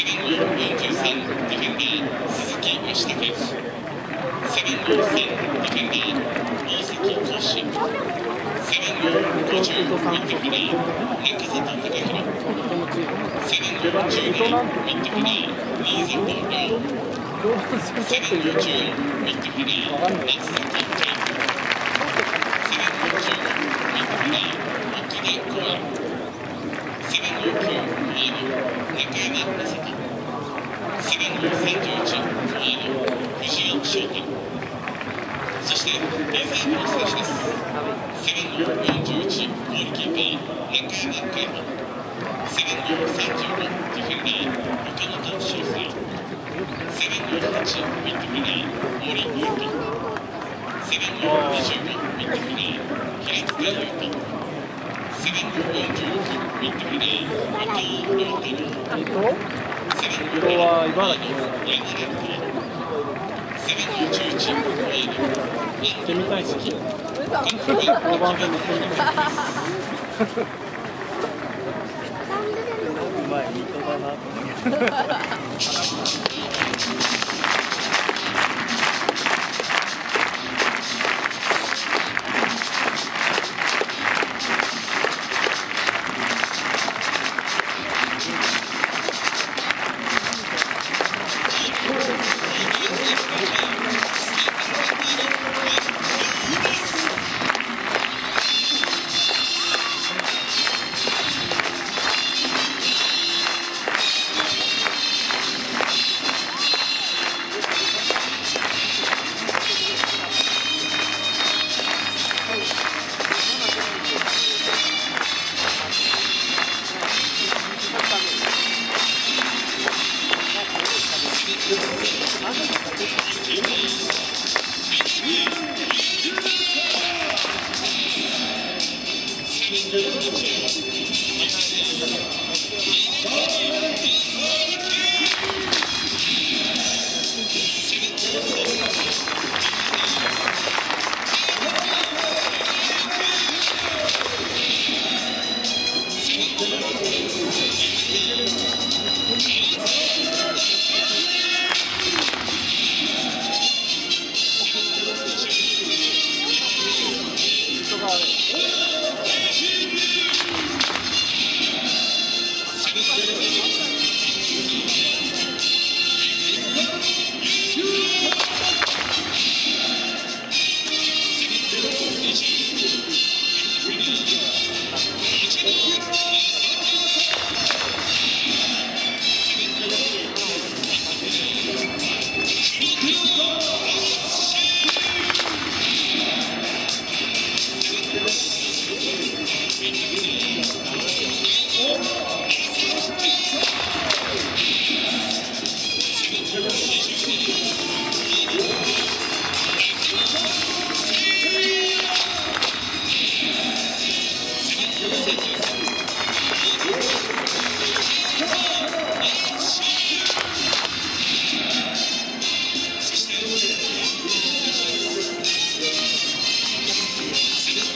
7号43ディフェンディー鈴木義武7号3ディフェンダー大崎投手7号50ミッドフィリー中里貴弘7号17ミッドフィリー新里亮7号10ミッドフィリー夏崎健7号15ミッドフンダー秋根公セブンオー9フォワード中山雅人セブンオー31フォワード藤井翔太そしてリザーの選手ですセブンオー41ゴールキーパー中山海保セブンオー35ディフェンダー岡本翔介セブンオー8ミッドフィー森優斗セブンオー25ミッドフィー平塚優斗セブンオー46は茨城山田光セブンオー11フォワード行ってみたいし韓国アーバンフェンの国うまいミートだなと思って Thank you. セブ